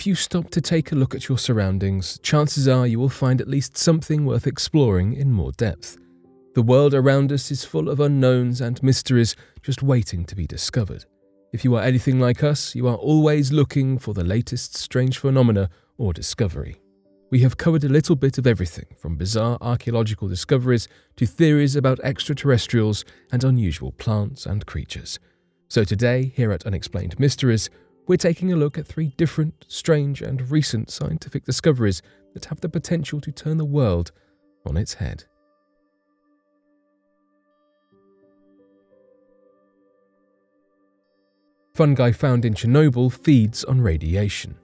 If you stop to take a look at your surroundings, chances are you will find at least something worth exploring in more depth. The world around us is full of unknowns and mysteries just waiting to be discovered. If you are anything like us, you are always looking for the latest strange phenomena or discovery. We have covered a little bit of everything from bizarre archaeological discoveries to theories about extraterrestrials and unusual plants and creatures. So today, here at Unexplained Mysteries, we're taking a look at three different, strange, and recent scientific discoveries that have the potential to turn the world on its head. Fungi found in Chernobyl feeds on radiation.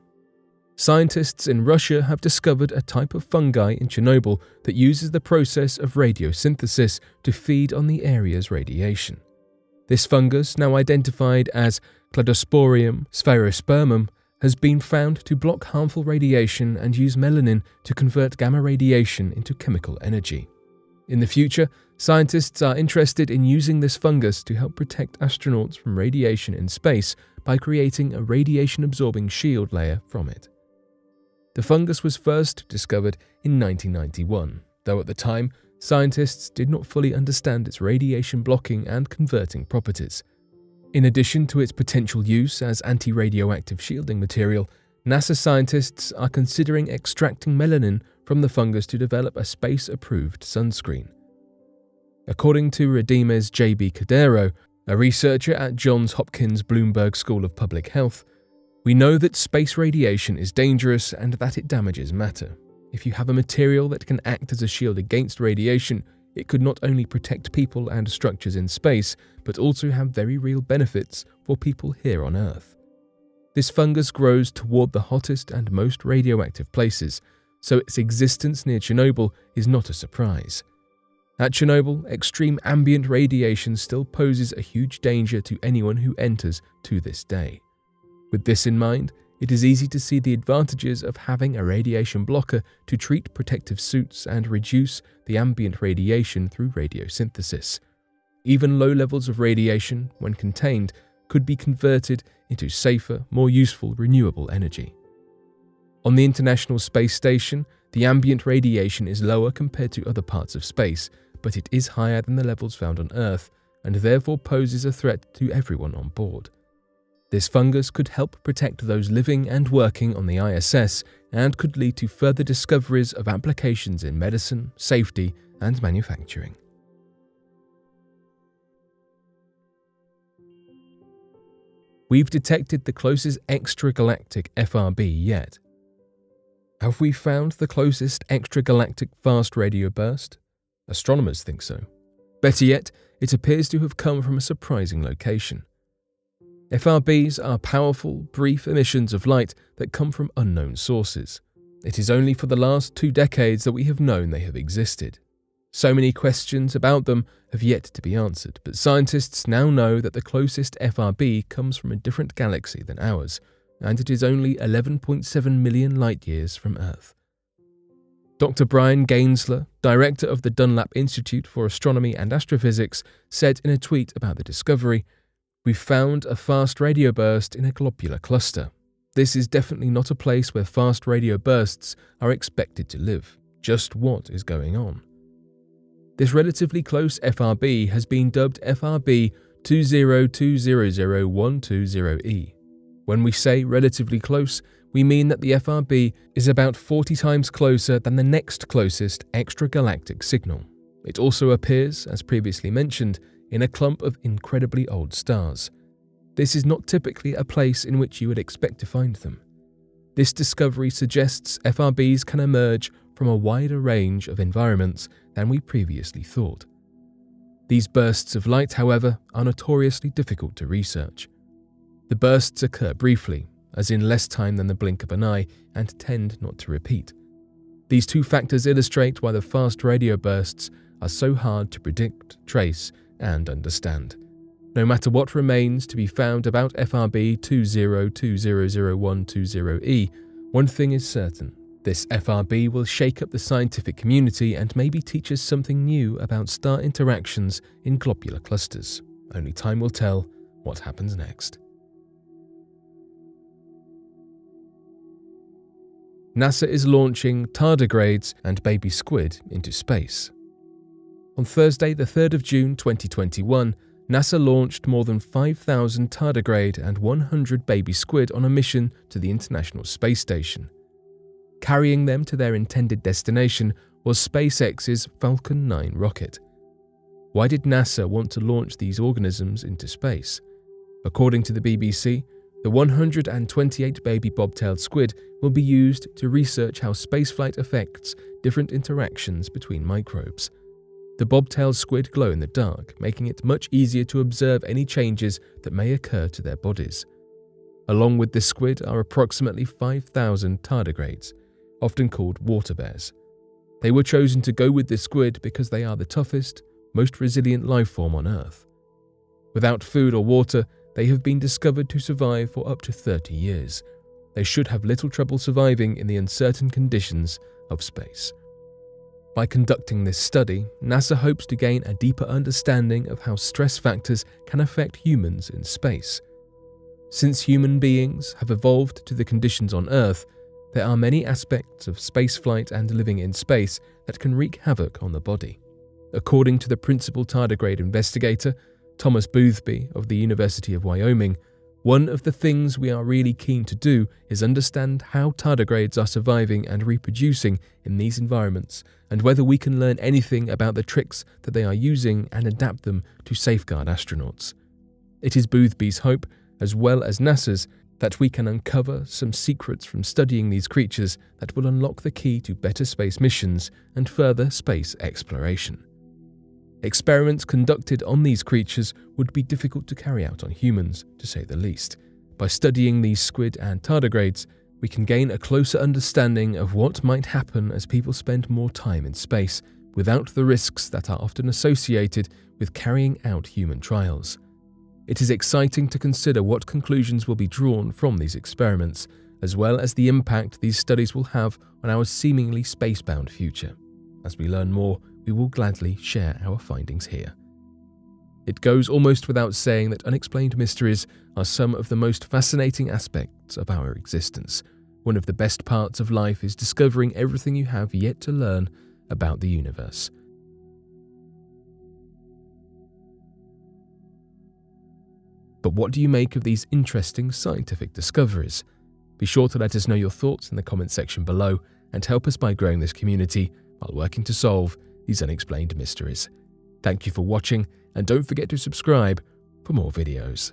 Scientists in Russia have discovered a type of fungi in Chernobyl that uses the process of radiosynthesis to feed on the area's radiation. This fungus, now identified as Cladosporium sphaerospermum, has been found to block harmful radiation and use melanin to convert gamma radiation into chemical energy. In the future, scientists are interested in using this fungus to help protect astronauts from radiation in space by creating a radiation absorbing shield layer from it. The fungus was first discovered in 1991, though at the time, scientists did not fully understand its radiation blocking and converting properties. In addition to its potential use as anti radioactive shielding material, NASA scientists are considering extracting melanin from the fungus to develop a space approved sunscreen. According to Radamés J.B. Cordero, a researcher at Johns Hopkins Bloomberg School of Public Health, we know that space radiation is dangerous and that it damages matter. If you have a material that can act as a shield against radiation, it could not only protect people and structures in space, but also have very real benefits for people here on Earth. This fungus grows toward the hottest and most radioactive places, so its existence near Chernobyl is not a surprise. At Chernobyl, extreme ambient radiation still poses a huge danger to anyone who enters to this day. With this in mind, it is easy to see the advantages of having a radiation blocker to treat protective suits and reduce the ambient radiation through radiosynthesis. Even low levels of radiation, when contained, could be converted into safer, more useful renewable energy. On the International Space Station, the ambient radiation is lower compared to other parts of space, but it is higher than the levels found on Earth and therefore poses a threat to everyone on board. This fungus could help protect those living and working on the ISS and could lead to further discoveries of applications in medicine, safety, and manufacturing. We've detected the closest extragalactic FRB yet. Have we found the closest extragalactic fast radio burst? Astronomers think so. Better yet, it appears to have come from a surprising location. FRBs are powerful, brief emissions of light that come from unknown sources. It is only for the last two decades that we have known they have existed. So many questions about them have yet to be answered, but scientists now know that the closest FRB comes from a different galaxy than ours, and it is only 11.7 million light years from Earth. Dr. Bryan Gaensler, director of the Dunlap Institute for Astronomy and Astrophysics, said in a tweet about the discovery we found a fast radio burst in a globular cluster. This is definitely not a place where fast radio bursts are expected to live. Just what is going on? This relatively close FRB has been dubbed FRB 202000120E. When we say relatively close, we mean that the FRB is about 40 times closer than the next closest extragalactic signal. It also appears, as previously mentioned, in a clump of incredibly old stars. This is not typically a place in which you would expect to find them. This discovery suggests FRBs can emerge from a wider range of environments than we previously thought. These bursts of light, however, are notoriously difficult to research. The bursts occur briefly, as in less time than the blink of an eye, and tend not to repeat. These two factors illustrate why the fast radio bursts are so hard to predict, trace, and understand. No matter what remains to be found about FRB 202000120E, one thing is certain. This FRB will shake up the scientific community and maybe teach us something new about star interactions in globular clusters. Only time will tell what happens next. NASA is launching tardigrades and baby squid into space. On Thursday, the 3rd of June 2021, NASA launched more than 5,000 tardigrade and 100 baby squid on a mission to the International Space Station. Carrying them to their intended destination was SpaceX's Falcon 9 rocket. Why did NASA want to launch these organisms into space? According to the BBC, the 128 baby bobtailed squid will be used to research how spaceflight affects different interactions between microbes. The bobtail squid glow in the dark, making it much easier to observe any changes that may occur to their bodies. Along with the squid are approximately 5,000 tardigrades, often called water bears. They were chosen to go with the squid because they are the toughest, most resilient life form on Earth. Without food or water, they have been discovered to survive for up to 30 years. They should have little trouble surviving in the uncertain conditions of space. By conducting this study, NASA hopes to gain a deeper understanding of how stress factors can affect humans in space. Since human beings have evolved to the conditions on Earth, there are many aspects of spaceflight and living in space that can wreak havoc on the body. According to the principal tardigrade investigator, Thomas Boothby of the University of Wyoming, one of the things we are really keen to do is understand how tardigrades are surviving and reproducing in these environments, and whether we can learn anything about the tricks that they are using and adapt them to safeguard astronauts. It is Boothby's hope, as well as NASA's, that we can uncover some secrets from studying these creatures that will unlock the key to better space missions and further space exploration. Experiments conducted on these creatures would be difficult to carry out on humans, to say the least. By studying these squid and tardigrades, we can gain a closer understanding of what might happen as people spend more time in space without the risks that are often associated with carrying out human trials. It is exciting to consider what conclusions will be drawn from these experiments, as well as the impact these studies will have on our seemingly spacebound future. As we learn more, we will gladly share our findings here. It goes almost without saying that unexplained mysteries are some of the most fascinating aspects of our existence. One of the best parts of life is discovering everything you have yet to learn about the universe. But what do you make of these interesting scientific discoveries? Be sure to let us know your thoughts in the comment section below and help us by growing this community while working to solve these unexplained mysteries. Thank you for watching, and don't forget to subscribe for more videos.